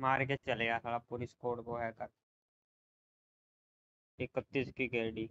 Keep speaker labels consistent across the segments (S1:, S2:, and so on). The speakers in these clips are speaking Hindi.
S1: मार के चलेगा साला पूरी कोड को हैकर इकतीस की केडी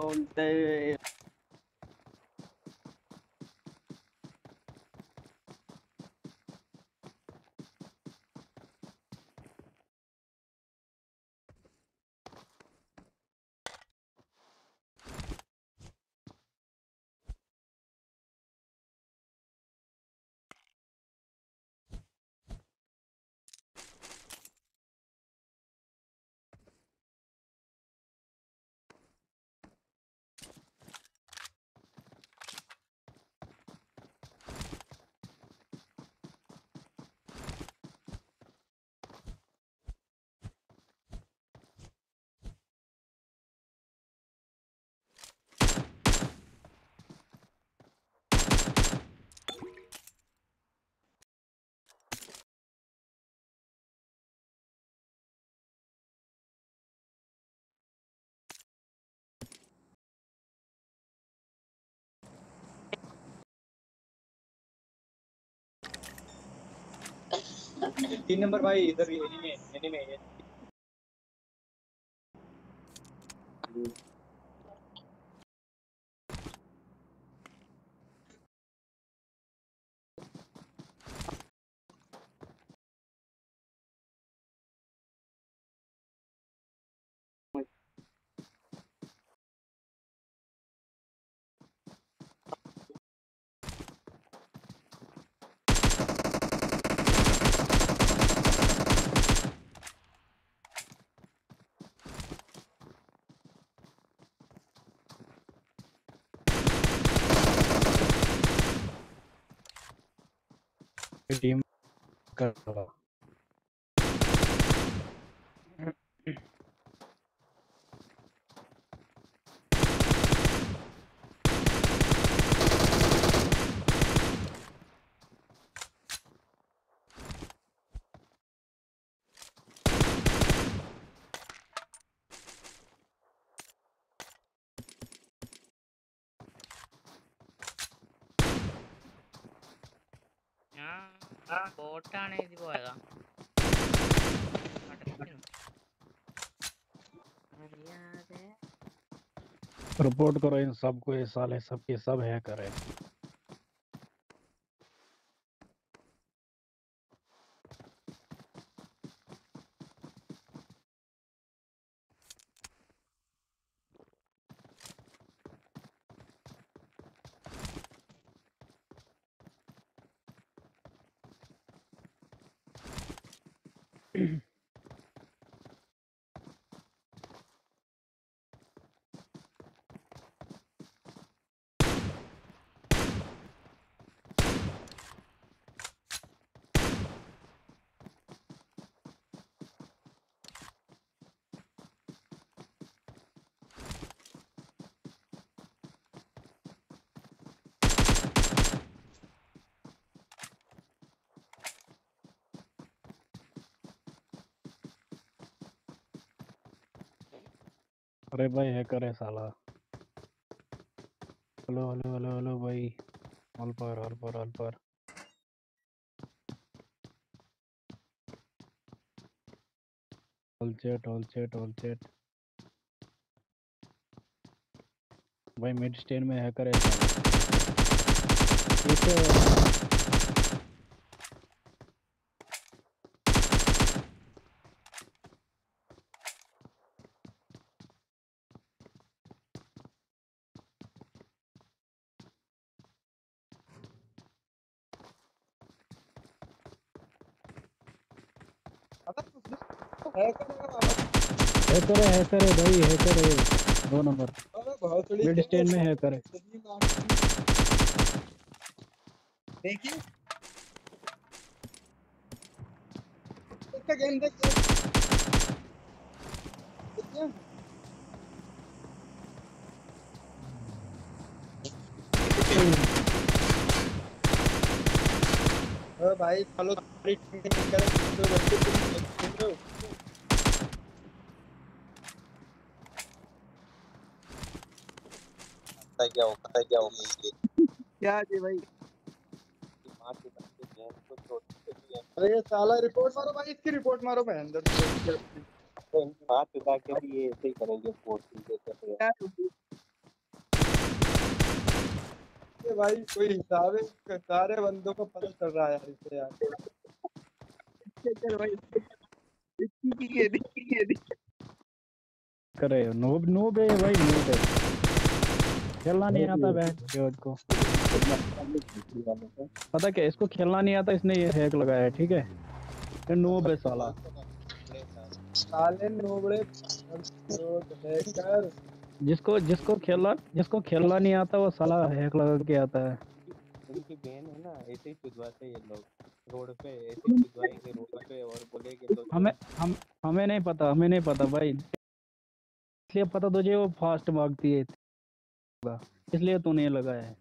S1: mountain
S2: तीन नंबर भाई इधर एनी में एनी में ये
S3: टीम कर रहा
S4: ഞാൻ ബോട്ടാണ് എഴുതി പോയതാ അടയ്ക്കുന്നു. അറിയാതെ
S3: रिपोर्ट करो इन सबको ये साले सब के सब हैकर है अरे भाई हैकर है साला। हेलो हेलो हेलो हेलो भाई। ऑल पर ऑल पर ऑल पर। All chat all chat all chat. भाई मिड स्टेन में हैकर है साला। एक हैकर है हैकर है भाई हैकर है। दो नंबर। मिड स्टैंड में हैकर है।
S2: देखिए। इसका गेम देख देखिए। ओ भाई फॉलो तुम्हारी टीम के निकल दो बच्चे तुम सुन रहे हो।
S5: पता क्या हो पता क्या हो ये?
S2: क्या जी भाई?
S5: हैं
S2: अरे ये साला रिपोर्ट मारो भाई इसकी रिपोर्ट मारो मैं अंदर
S5: तो मार पिता के भी ये ऐसे ही करेंगे हैं।
S2: ये भाई कोई हिसाब है सारे बंदों को पता चल रहा है यार इससे यार। चल भाई इसकी की दिखी के
S3: करे नूब नूब है भाई नूब है। खेलना नहीं आता जोज को पता क्या इसको खेलना नहीं आता इसने ये हैक लगाया है ठीक है? ये नूब है साला।
S2: साले नोबड़े हैकर
S3: जिसको जिसको खेलना जिसको खेलना नहीं आता वो साला हैक लगा के आता है।
S5: इनकी बहन है ना ऐसे ही चुदवाते हैं ये लोग। रोड पे ऐसे ही चुदवाएँगे रोड पे और बोलेंगे तो
S3: हमें हम हमें नहीं पता हमें नहीं पता भाई। इसलिए पता तुझे वो फास्ट भागती है। इसलिए तूने ये लगाया है।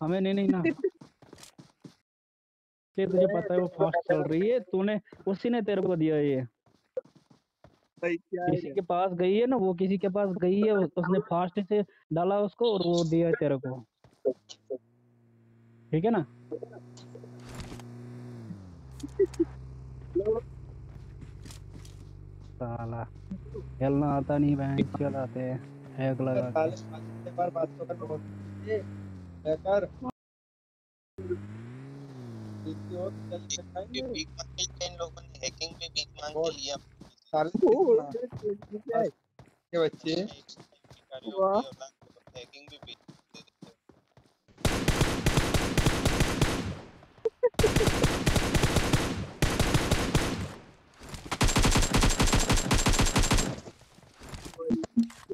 S3: हमें नहीं नहीं ना। इसलिए तुझे पता है वो फास्ट चल रही है। तूने उसी ने तेरे को दिया ये। किसी के पास गई है ना वो किसी के पास गई है उसने फास्ट से डाला उसको और वो दिया है तेरे को। ठीक है ना? साला खेलना आता नहीं बहन चलाते हैं। हैक लगा के
S2: बार बात तो कर बहुत ये हैकर
S5: के इन लोगों ने हैकिंग पे भीख मांग के लिया।
S2: साले ये बच्चे। वाह।
S5: हैकिंग पे भीख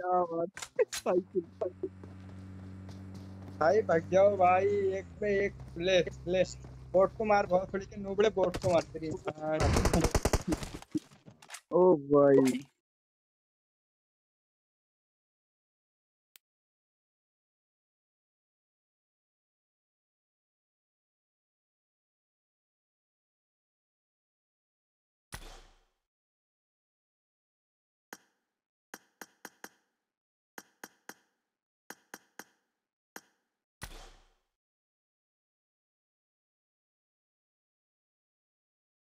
S2: क्या बात भाई भाग जाओ भाई एक पे एक ले ले बोट को मार बहुत थोड़ी के नूबड़े बोट को मार तेरी।
S6: ओ भाई